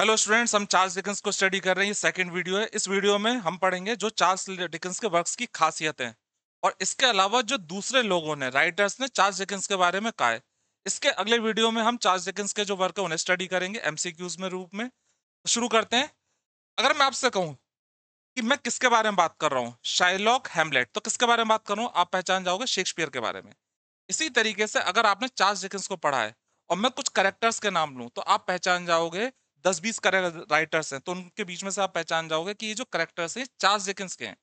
Hello students हम Charles Dickens को study कर रहे हैं। ये सेकंड वीडियो है। इस वीडियो में हम पढ़ेंगे जो चार्ल्स डिकन्स के वर्क्स की खासियतें और इसके अलावा जो दूसरे लोगों ने राइटर्स ने चार्ल्स डिकन्स के बारे में कहा है। इसके अगले वीडियो में हम चार्ल्स डिकन्स के जो वर्क है, उन्हें स्टडी करेंगे एमसीक्यूज में रूप में। शुरू करते हैं। अगर मैं आपसे कहूँ कि मैं किसके बारे में बात कर रहा हूँ? शाइलॉक हेमलेट तो किसके बारे में बात कर? रहा हूँ आप पहचान जाओगे शेक्सपियर के बारे में। इसी तरीके से अगर आपने चार्ल्स डिकन्स को पढ़ा है और मैं कुछ करेक्टर्स के नाम लूँ तो आप पहचान जाओगे दस बीस राइटर्स हैं तो उनके बीच में से आप पहचान जाओगे कि ये जो करेक्टर्स हैं चार्ल्स डिकन्स के हैं।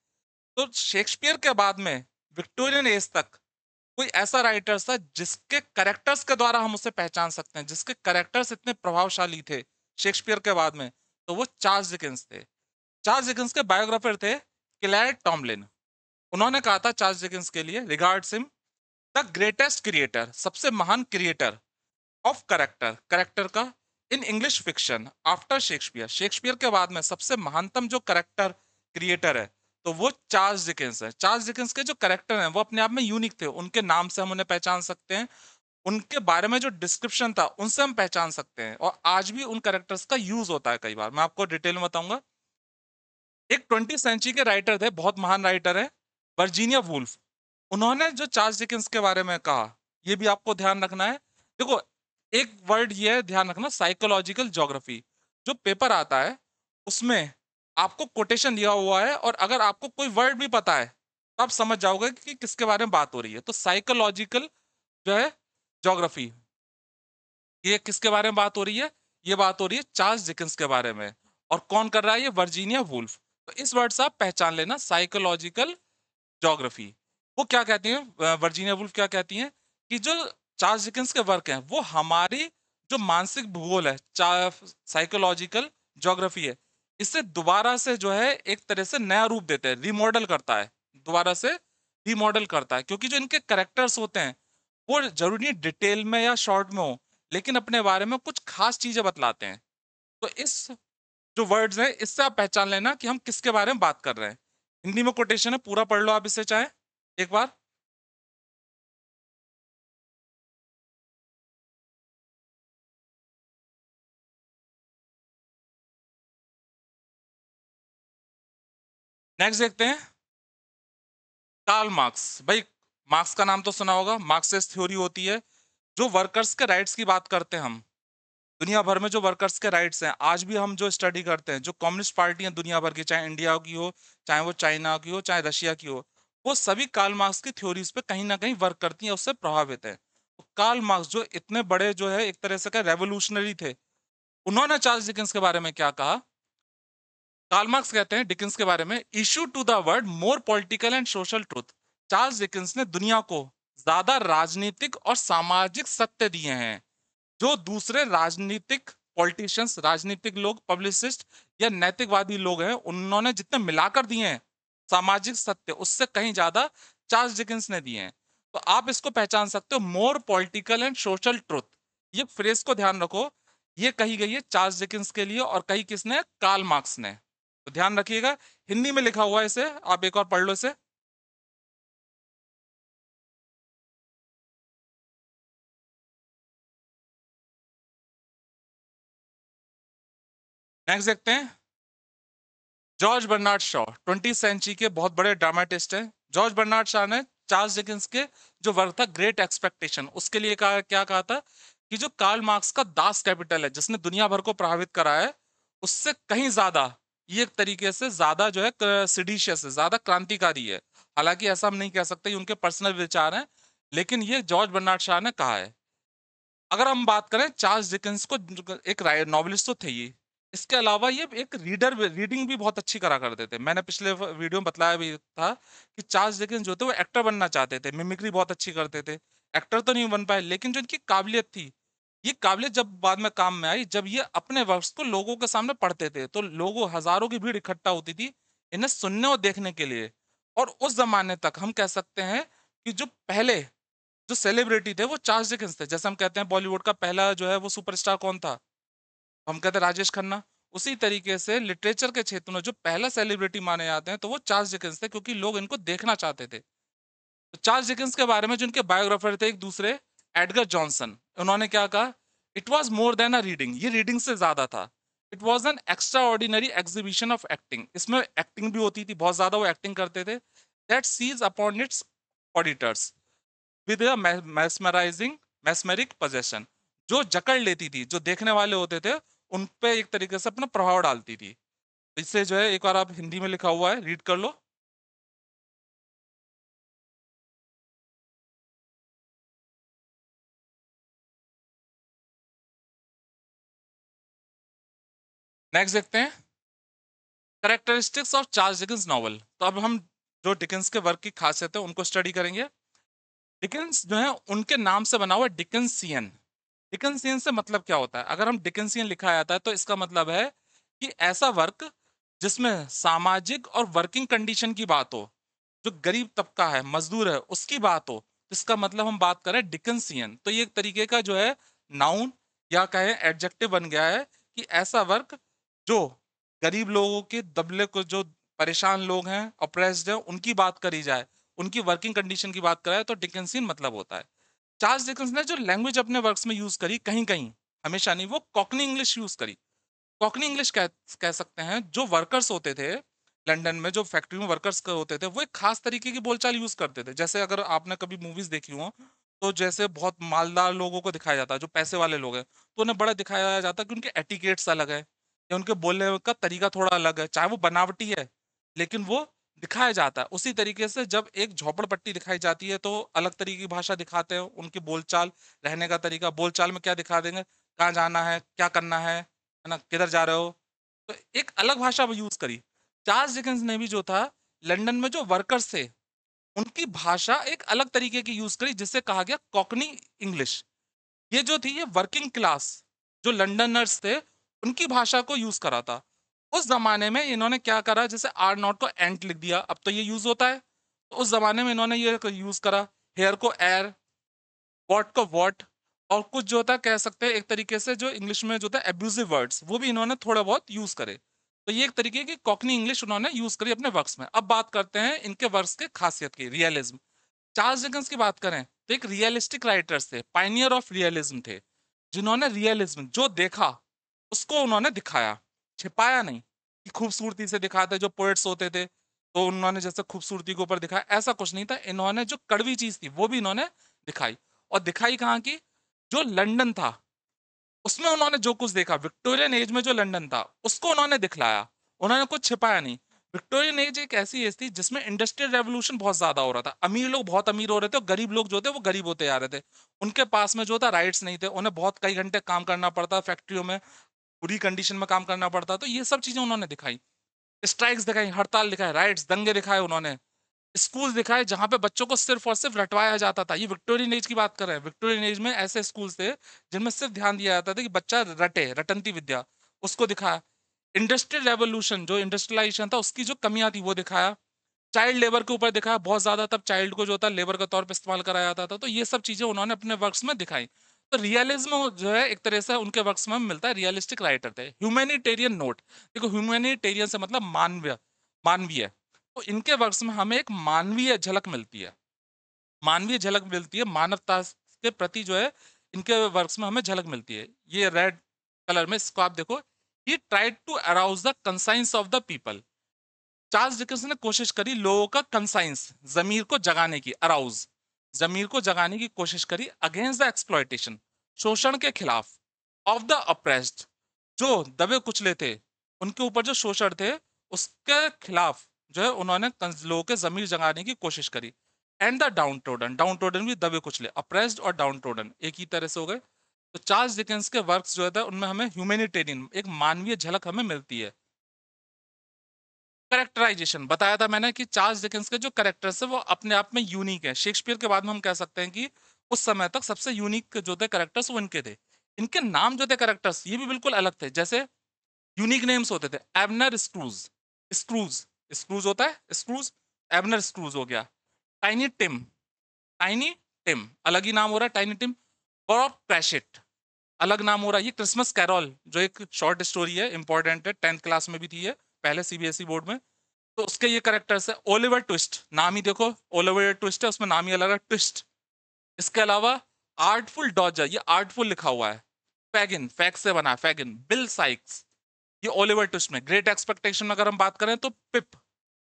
तो शेक्सपियर के बाद में, विक्टोरियन एज तक, कोई ऐसा राइटर्स था जिसके करेक्टर्स के द्वारा हम उसे पहचान सकते हैं, जिसके करेक्टर्स इतने प्रभावशाली थे शेक्सपियर के बाद में तो वो चार्ल्स डिकन्स थे। चार्ल्स डिकन्स के बायोग्राफर थे क्लैर टॉमलिन। उन्होंने कहा था चार्ल्स डिकन्स के लिए regard him the greatest creator, सबसे महान क्रिएटर ऑफ़ करेक्टर करेक्टर का in English fiction after Shakespeare Shakespeare के बाद में सबसे महानतम जो करेक्टर क्रिएटर है तो वो चार्ल्स डिकेंस है। चार्ल्स डिकेंस के जो करेक्टर हैं, वो अपने आप में यूनिक थे। उनके नाम से हम उन्हें पहचान सकते हैं। उनके बारे में जो डिस्क्रिप्शन था, उनसे हम पहचान सकते हैं। और आज भी उन करेक्टर्स का यूज़ होता है कई बार। मैं आपको डिटेल में बताऊँगा। एक ट्वेंटी सेंचुरी के राइटर थे, बहुत महान राइटर है वर्जीनिया वुल्फ उन्होंने जो चार्ल्स डिकेंस के बारे में कहा, ये भी आपको ध्यान रखना है। देखो एक वर्ड ये है, ध्यान रखना साइकोलॉजिकल जोग्राफी जो पेपर आता है, उसमें आपको कोटेशन दिया हुआ है और अगर आपको कोई वर्ड भी पता है तो आप समझ जाओगे कि किसके बारे में बात हो रही है। तो साइकोलॉजिकल जो है जोग्राफी ये किसके बारे में बात हो रही है? ये बात हो रही है चार्ल्स डिकन्स के बारे में। और कौन कर रहा है ये? वर्जीनिया वुल्फ तो इस वर्ड से आप पहचान लेना साइकोलॉजिकल जोग्राफी वो क्या कहती है? वर्जीनिया वुल्फ क्या कहती हैं? कि जो चार्ल्स डिकेंस के वर्क हैं। वो हमारी जो मानसिक भूगोल है साइकोलॉजिकल जोग्राफी है, इसे दोबारा से जो है एक तरह से नया रूप देते हैं रिमॉडल करता है। दोबारा से रिमॉडल करता है, क्योंकि जो इनके करेक्टर्स होते हैं, वो ज़रूरी डिटेल में या शॉर्ट में हो, लेकिन अपने बारे में कुछ खास चीज़ें बतलाते हैं। तो इस जो वर्ड्स हैं, इससे आप पहचान लेना कि हम किसके बारे में बात कर रहे हैं। हिंदी में कोटेशन है, पूरा पढ़ लो आप इसे चाहे। एक बार। नेक्स्ट देखते हैं। कार्ल मार्क्स भाई मार्क्स का नाम तो सुना होगा। मार्क्सिस्ट थ्योरी होती है। जो वर्कर्स के राइट्स की बात करते हैं हम। दुनिया भर में जो वर्कर्स के राइट्स हैं, आज भी हम जो स्टडी करते हैं, जो कम्युनिस्ट पार्टी पार्टियाँ दुनिया भर की, चाहे इंडिया की हो, चाहे वो चाइना की हो, चाहे रशिया की हो, वो सभी कार्ल मार्क्स की थ्योरीज पे कहीं ना कहीं वर्क करती हैं, उससे प्रभावित है। तो कार्ल मार्क्स जो इतने बड़े जो है, एक तरह से का रेवोल्यूशनरी थे, उन्होंने चार्ल्स डिकेंस के बारे में क्या कहा? कार्ल मार्क्स कहते हैं डिकिंस के बारे में issue to the word more political and social truth Charles Dickens ने दुनिया को ज़्यादा राजनीतिक और सामाजिक सत्य दिए हैं, जो दूसरे राजनीतिक पॉलिटिशियंस राजनीतिक लोग पब्लिसिस्ट या नैतिकवादी लोग हैं, उन्होंने जितने मिलाकर दिए हैं सामाजिक सत्य, उससे कहीं ज़्यादा चार्ल्स डिकिंस ने दिए हैं। तो आप इसको पहचान सकते हो more political and social truth ये फ्रेज को ध्यान रखो, ये कही गई है चार्ल्स डिकिंस के लिए और कही किसने? कार्ल मार्क्स ने। तो ध्यान रखिएगा, हिंदी में लिखा हुआ है इसे, आप एक और पढ़ लो इसे। नेक्स्ट देखते हैं। George Bernard Shaw, twenty century के बहुत बड़े ड्रामेटिस्ट हैं। जॉर्ज बर्नार्ड शॉ ने चार्ल्स डिकिंस के जो वर्क था ग्रेट एक्सपेक्टेशन, उसके लिए कहा, क्या कहा था? कि जो कार्ल मार्क्स का दास कैपिटल है, जिसने दुनिया भर को प्रभावित करा है, उससे कहीं ज़्यादा ये एक तरीके से ज़्यादा जो है सिडिशियस है, ज़्यादा क्रांतिकारी है। हालाँकि ऐसा हम नहीं कह सकते उनके पर्सनल विचार हैं, लेकिन ये जॉर्ज बर्नार्ड शाह ने कहा है। अगर हम बात करें चार्ल्स डिकेंस को एक नॉवलिस्ट तो थे ये इसके अलावा ये एक रीडर रीडिंग भी बहुत अच्छी करा करते थे। मैंने पिछले वीडियो में बताया भी था कि चार्ल्स डिकेंस जो थे वो एक्टर बनना चाहते थे मिमिक्री बहुत अच्छी करते थे। एक्टर तो नहीं बन पाए, लेकिन जो इनकी काबिलियत थी ये काबिलियत जब बाद में काम में आई, जब ये अपने वर्ष को लोगों के सामने पढ़ते थे तो लोगों, हज़ारों की भीड़ इकट्ठा होती थी इन्हें सुनने और देखने के लिए। और उस जमाने तक हम कह सकते हैं कि जो पहले, जो सेलिब्रिटी थे, वो चार्ल्स डिकेंस थे। जैसे हम कहते हैं बॉलीवुड का पहला जो है वो सुपरस्टार कौन था? हम कहते हैं राजेश खन्ना। उसी तरीके से लिटरेचर के क्षेत्र में जो पहला सेलिब्रिटी माने जाते हैं तो वो चार्ल्स डिकेंस थे, क्योंकि लोग इनको देखना चाहते थे। तो चार्ल्स डिकेंस के बारे में जिनके बायोग्राफर थे, एक दूसरे एडगर जॉनसन। उन्होंने क्या कहा? It was more than a reading ये रीडिंग से ज़्यादा था। It was an extraordinary exhibition of acting इसमें एक्टिंग भी होती थी, बहुत ज़्यादा वो एक्टिंग करते थे। That seize upon its auditors with mesmerising mesmeric possession जो जकड़ लेती थी, जो देखने वाले होते थे, उन पे एक तरीके से अपना प्रभाव डालती थी। इससे जो है एक बार आप हिंदी में लिखा हुआ है रीड कर लो। नेक्स्ट देखते हैं। Characteristics of Charles Dickens novel तो अब हम जो डिकेंस के वर्क की खासियत है, उनको स्टडी करेंगे। डिकेंस जो है, उनके नाम से बना हुआ डिकेंसियन डिकेंसियन से मतलब क्या होता है? अगर हम डिकेंसियन लिखा जाता है तो इसका मतलब है कि ऐसा वर्क जिसमें सामाजिक और वर्किंग कंडीशन की बात हो, जो गरीब तबका है, मजदूर है, उसकी बात हो तो इसका मतलब हम बात करें डिकेंसियन तो ये एक तरीके का जो है नाउन या कहें एडजेक्टिव बन गया है कि ऐसा वर्क जो गरीब लोगों के दबले को जो परेशान लोग हैं अप्रेस्ड हैं उनकी बात करी जाए उनकी वर्किंग कंडीशन की बात कराए तो डिकेंसियन मतलब होता है। चार्ल्स डिकेंस ने जो लैंग्वेज अपने वर्क्स में यूज़ करी कहीं कहीं हमेशा नहीं वो कॉकनी इंग्लिश यूज़ करी। कॉकनी इंग्लिश कह, कह सकते हैं जो वर्कर्स होते थे लंदन में जो फैक्ट्री में वर्कर्स होते थे वो एक खास तरीके की बोलचाल यूज़ करते थे। जैसे अगर आपने कभी मूवीज़ देखी हो तो जैसे बहुत मालदार लोगों को दिखाया जाता है जो पैसे वाले लोग हैं तो उन्हें बड़ा दिखाया जाता है कि उनके एटिकेट्स अलग है। या उनके बोलने का तरीका थोड़ा अलग है, चाहे वो बनावटी है, लेकिन वो दिखाया जाता है। उसी तरीके से जब एक झोपड़पट्टी दिखाई जाती है तो अलग तरीके की भाषा दिखाते हैं, उनकी बोलचाल, रहने का तरीका, बोलचाल में क्या दिखा देंगे? कहाँ जाना है, क्या करना है है ना, किधर जा रहे हो? तो एक अलग भाषा यूज़ करी। चार्ल्स डिकेंस ने भी जो था, लंदन में जो वर्कर्स थे, उनकी भाषा एक अलग तरीके की यूज़ करी, जिससे कहा गया कॉकनी इंग्लिश। ये जो थी, ये वर्किंग क्लास, जो लंडनर्स थे उनकी भाषा को यूज़ करा था। उस जमाने में इन्होंने क्या करा, जैसे आर नॉट को एंट लिख दिया, अब तो ये यूज़ होता है। तो उस जमाने में इन्होंने ये यूज़ करा हेयर को एयर वॉट को वॉट और कुछ जो होता है, कह सकते हैं, एक तरीके से जो इंग्लिश में जो होता है एब्यूजिव वर्ड्स वो भी इन्होंने थोड़ा बहुत यूज़ करे। तो ये एक तरीके की कॉकनी इंग्लिश उन्होंने यूज़ करी अपने वर्क्स में। अब बात करते हैं इनके वर्क्स के खासियत की रियलिज्म चार्ल्स डिकन्स की बात करें तो एक रियलिस्टिक राइटर्स थे पाइनियर ऑफ़ रियलिज्म थे, जिन्होंने रियलिज्म जो देखा उसको उन्होंने दिखाया, छिपाया नहीं कि खूबसूरती से दिखाते जो पोएट्स होते थे तो उन्होंने जैसे खूबसूरती के ऊपर दिखाया, ऐसा कुछ नहीं था, इन्होंने जो कड़वी चीज़ थी, वो भी इन्होंने दिखाई। और दिखाई कहाँ की? जो लंदन था, उसमें उन्होंने जो कुछ देखा, विक्टोरियन एज में जो लंदन था, उसको उन्होंने दिखलाया, उन्होंने कुछ छिपाया नहीं। विक्टोरियन एज एक ऐसी एज थी, जिसमें इंडस्ट्रियल रेवोल्यूशन बहुत ज़्यादा हो रहा था। अमीर लोग बहुत अमीर हो रहे थे और गरीब लोग जो थे, वो गरीब होते जा रहे थे। उनके पास में जो था राइट्स नहीं थे, उन्हें बहुत कई घंटे काम करना पड़ता फैक्ट्रियों में बुरी कंडीशन में काम करना पड़ता तो ये सब चीज़ें उन्होंने दिखाई। स्ट्राइक्स दिखाई, हड़ताल दिखाए राइट्स दंगे दिखाए उन्होंने। स्कूल दिखाए, जहाँ पे बच्चों को सिर्फ़ और सिर्फ़ रटवाया जाता था। ये विक्टोरियन एज की बात कर रहे हैं। विक्टोरियन एज में ऐसे स्कूल थे, जिनमें सिर्फ़ ध्यान दिया जाता था कि बच्चा रटे, रटंती विद्या, उसको दिखाया। इंडस्ट्रियल रेवोल्यूशन जो इंडस्ट्रियलाइजेशन था, उसकी जो कमियाँ थी, वो दिखाया। चाइल्ड लेबर के ऊपर दिखाया, बहुत ज़्यादा तब चाइल्ड को जो था लेबर के तौर पर इस्तेमाल कराया जाता था। तो ये सब चीज़ें उन्होंने अपने वर्क्स में दिखाई। तो रियलिज्म जो है, एक तरह से उनके वर्क्स में मिलता है रियलिस्टिक राइटर थे। ह्यूमैनिटेरियन नोट देखो ह्यूमैनिटेरियन से मतलब मानवीय मानवीय। तो इनके वर्क्स में हमें एक मानवीय झलक मिलती है। मानवीय झलक मिलती है, मानवता के प्रति जो है, इनके वर्क्स में हमें झलक मिलती है। ये रेड कलर में इसको आप देखो। He tried to arouse the conscience of the people Charles Dickens ने कोशिश करी लोगों का कंसाइंस जमीर को जगाने की अराउज जमीर को जगाने की कोशिश करी अगेंस्ट द एक्सप्लॉयटेशन शोषण के खिलाफ ऑफ़ द अप्रेस्ड जो दबे कुचले थे, उनके ऊपर जो शोषण थे, उसके खिलाफ जो है उन्होंने लोगों के जमीर जगाने की कोशिश करी। And the downtrodden downtrodden भी दबे कुचले अप्रेस्ड और डाउन टोडन एक ही तरह से हो गए। तो चार्ल्स डिकेंस के वर्क्स जो है, उनमें हमें ह्यूमैनिटेरियन एक मानवीय झलक हमें मिलती है। करेक्टराइजेशन बताया था मैंने कि चार्ल्स डिकेंस के जो करेक्टर्स है, वो अपने आप में यूनिक है। शेक्सपियर के बाद में हम कह सकते हैं कि उस समय तक सबसे यूनिक जो थे करेक्टर्स वो इनके थे। इनके नाम जो थे करेक्टर्स ये भी बिल्कुल अलग थे। जैसे यूनिक नेम्स होते थे। एबनर स्क्रूज स्क्रूज स्क्रूज होता है? स्क्रूज एबनर स्क्रूज हो गया। टाइनी टिम टाइनी टिम अलग ही नाम हो रहा है टाइनी टिम और क्रैशिट अलग नाम हो रहा है। ये क्रिसमस कैरोल जो एक शॉर्ट स्टोरी है इंपॉर्टेंट है टेंथ क्लास में भी थी है पहले सीबीएसई बोर्ड e में तो उसके ये करेक्टर्स है ओलिवर ट्विस्ट नाम ही देखो ओलिवर ट्विस्ट है, उसमें नाम ही अलग है ट्विस्ट इसके अलावा आर्टफुल डॉजर ये आर्टफुल लिखा हुआ है। फैगिन फैग से बना फैगिन बिल साइक्स ये ओलिवर ट्विस्ट में। ग्रेट एक्सपेक्टेशन अगर हम बात करें तो पिप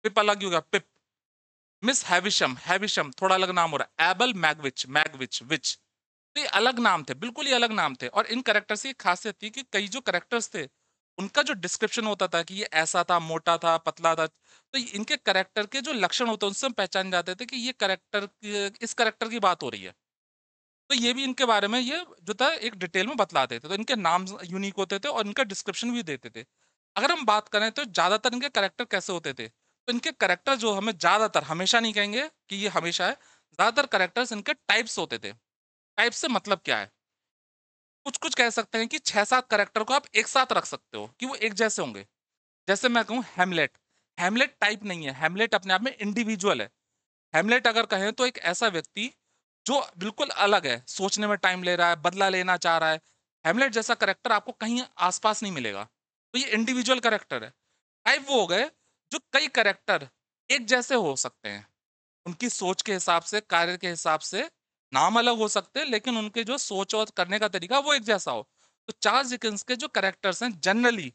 पिप अलग ही होगा पिप मिस हैविशम हैविशम थोड़ा अलग नाम हो रहा है। एबल मैगविच मैगविच विच तो ये अलग नाम थे, बिल्कुल ही अलग नाम थे। और इन करेक्टर्स की खासियत थी कि कई जो करेक्टर्स थे उनका जो डिस्क्रिप्शन होता था कि ये ऐसा था, मोटा था, पतला था तो इनके करेक्टर के जो लक्षण होते हैं उनसे हम पहचान जाते थे कि ये करेक्टर इस करेक्टर की बात हो रही है। तो ये भी इनके बारे में ये जो था, एक डिटेल में बतलाते थे। तो इनके नाम यूनिक होते थे और इनका डिस्क्रिप्शन भी देते थे। अगर हम बात करें तो ज़्यादातर इनके करेक्टर कैसे होते थे? तो इनके करेक्टर जो हमें ज़्यादातर, हमेशा नहीं कहेंगे कि ये हमेशा है, ज़्यादातर करेक्टर्स इनके टाइप्स होते थे। टाइप से मतलब क्या है? कुछ कुछ कह सकते हैं कि छह सात करेक्टर को आप एक साथ रख सकते हो कि वो एक जैसे होंगे। जैसे मैं कहूँ हेमलेट हेमलेट टाइप नहीं है। हेमलेट अपने आप में इंडिविजुअल है। हेमलेट अगर कहें तो एक ऐसा व्यक्ति जो बिल्कुल अलग है। सोचने में टाइम ले रहा है, बदला लेना चाह रहा है। हेमलेट जैसा करेक्टर आपको कहीं आसपास नहीं मिलेगा। तो ये इंडिविजुअल करेक्टर है। टाइप वो हो गए जो कई करेक्टर एक जैसे हो सकते हैं। उनकी सोच के हिसाब से, कार्य के हिसाब से नाम अलग हो सकते हैं, लेकिन उनके जो सोच और करने का तरीका वो एक जैसा हो। तो चार्ल्स डिकेंस के जो करेक्टर्स हैं जनरली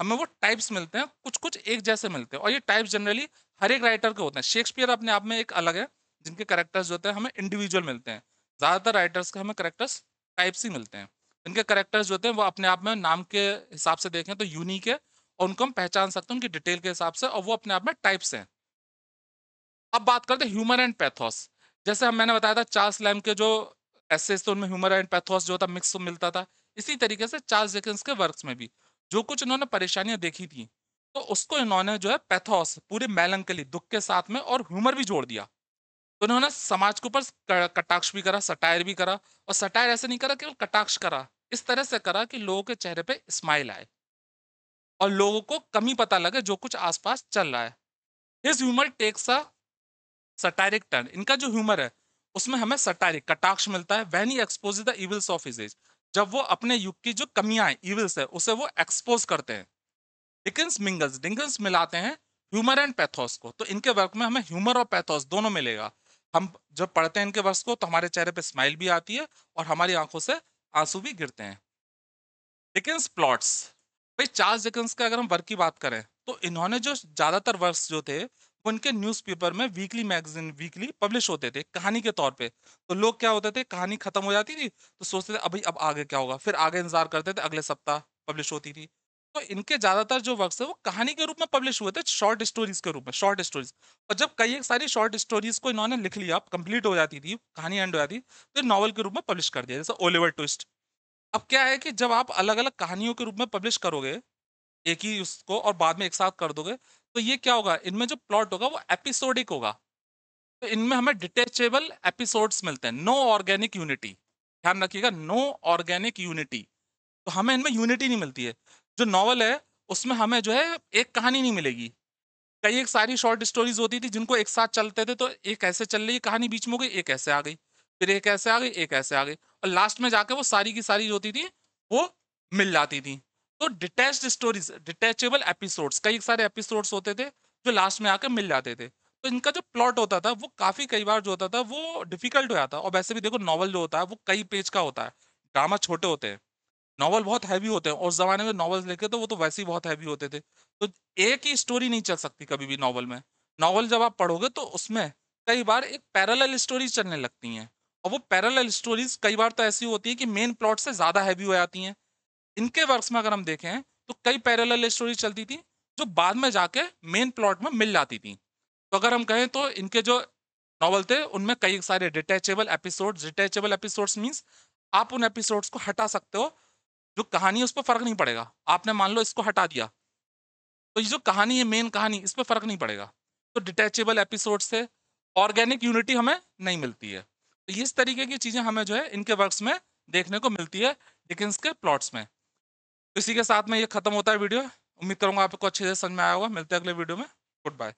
हमें वो टाइप्स मिलते हैं कुछ कुछ एक जैसे मिलते हैं। और ये टाइप्स जनरली हर एक राइटर के होते हैं। शेक्सपियर अपने आप में एक अलग है, जिनके करेक्टर्स जो होते हैं, हमें इंडिविजुअल मिलते हैं। ज़्यादातर राइटर्स के हमें करेक्टर्स टाइप्स ही मिलते हैं। इनके करेक्टर्स जो होते हैं, वो अपने आप में नाम के हिसाब से देखें तो यूनिक है और उनको हम पहचान सकते हैं उनकी डिटेल के हिसाब से और वो अपने आप में टाइप्स हैं। अब बात करते हैं ह्यूमर एंड पैथोस जैसे हम, मैंने बताया था, चार्ल्स लैम के जो एसेस थे, उनमें ह्यूमर एंड पैथोस जो था मिक्स मिलता था। इसी तरीके से चार्ल्स डिकेंस के वर्क्स में भी, जो कुछ इन्होंने परेशानियाँ देखी थी तो उसको इन्होंने जो है पैथोस पूरे मैलंकली दुख के साथ में और ह्यूमर भी जोड़ दिया। तो इन्होंने समाज के ऊपर कटाक्ष भी करा सटायर भी करा, और सटायर ऐसे नहीं करा, केवल कटाक्ष करा, इस तरह से करा कि लोगों के चेहरे पे स्माइल आए। और लोगों को कमी पता लगे जो कुछ आसपास चल रहा है। His humour takes a satiric turn. इनका जो ह्यूमर है, उसमें हमें सटारिक कटाक्ष मिलता है। When he expose the evils of his age जब वो अपने युग की जो कमियाँ हैं इविल्स है, उसे वो एक्सपोज करते हैं। डिकन्स मिंगल्स डिंगल्स मिलाते हैं ह्यूमर एंड पैथोस को। तो इनके वर्क में हमें ह्यूमर और पैथोस दोनों मिलेगा। हम जब पढ़ते हैं इनके वर्ष को तो हमारे चेहरे पे स्माइल भी आती है और हमारी आँखों से आँसू भी गिरते हैं। डिकेंस प्लॉट्स भाई चार्ल्स डिकेंस का अगर हम वर्क की बात करें तो इन्होंने जो ज़्यादातर वर्क्स जो थे वो इनके न्यूज़पेपर में वीकली मैगजीन वीकली पब्लिश होते थे, कहानी के तौर पे। तो लोग क्या होते थे? कहानी खत्म हो जाती थी तो सोचते थे, अभी, अब आगे क्या होगा? फिर आगे इंतज़ार करते थे, अगले सप्ताह पब्लिश होती थी। तो इनके ज़्यादातर जो वर्क्स है वो कहानी के रूप में पब्लिश हुए थे शॉर्ट स्टोरीज के रूप में शॉर्ट स्टोरीज और जब कई एक सारी शॉर्ट स्टोरीज को इन्होंने लिख लिया कंप्लीट हो जाती थी, कहानी एंड हो जाती तो नॉवल के रूप में पब्लिश कर दिया, जैसे ओलिवर ट्विस्ट अब क्या है कि जब आप अलग अलग कहानियों के रूप में पब्लिश करोगे, एक ही उसको और बाद में एक साथ कर दोगे तो ये क्या होगा? इनमें जो प्लॉट होगा वो एपिसोडिक होगा। तो इनमें हमें डिटेचेबल एपिसोड्स मिलते हैं। नो ऑर्गेनिक यूनिटी ध्यान रखिएगा नो ऑर्गेनिक यूनिटी तो हमें इनमें यूनिटी नहीं मिलती है। जो नॉवल है, उसमें हमें जो है, एक कहानी नहीं मिलेगी। कई एक सारी शॉर्ट स्टोरीज होती थी जिनको एक साथ चलते थे तो एक ऐसे चल रही, कहानी बीच में हो गई, एक ऐसे आ गई। फिर एक ऐसे आ गई, एक ऐसे आ गई। और लास्ट में जाके वो सारी की सारी जो होती थी, वो मिल जाती थी। तो डिटैच स्टोरीज डिटैचेबल एपिसोड्स कई सारे एपिसोड्स होते थे जो लास्ट में आकर मिल जाते थे। तो इनका जो प्लॉट होता था, वो काफ़ी कई बार जो होता था, वो डिफ़िकल्ट हो जाता। और वैसे भी देखो नॉवल जो होता है, वो कई पेज का होता है। ड्रामा छोटे होते हैं। नॉवल बहुत हैवी होते हैं। उस जमाने में नॉवल्स लिखे तो वो तो वैसे ही बहुत हैवी होते थे। तो एक ही स्टोरी नहीं चल सकती कभी भी नॉवल में। नॉवल जब आप पढ़ोगे तो उसमें कई बार एक पैरेलल स्टोरीज चलने लगती हैं। और वो पैरेलल स्टोरीज कई बार तो ऐसी होती है कि मेन प्लॉट से ज़्यादा हैवी हो जाती हैं। इनके वर्क्स में अगर हम देखें तो कई पैरेलल स्टोरी चलती थी, जो बाद में जाके मेन प्लॉट में मिल जाती थी। तो अगर हम कहें तो इनके जो नॉवल थे, उनमें कई सारे detachable episodes detachable episodes means आप उन एपिसोड्स को हटा सकते हो, जो कहानी है, उस पर फ़र्क नहीं पड़ेगा। आपने मान लो इसको हटा दिया। तो ये जो कहानी है मेन कहानी, इस पर फ़र्क नहीं पड़ेगा। तो डिटैचेबल एपिसोड से ऑर्गेनिक यूनिटी हमें नहीं मिलती है। तो इस तरीके की चीज़ें हमें जो है, इनके वर्क्स में देखने को मिलती है डिकेंस के प्लॉट्स में। इसी के साथ में ये खत्म होता है वीडियो। उम्मीद करूँगा आपको अच्छे से समझ में आया होगा। मिलते हैं अगले वीडियो में। Good bye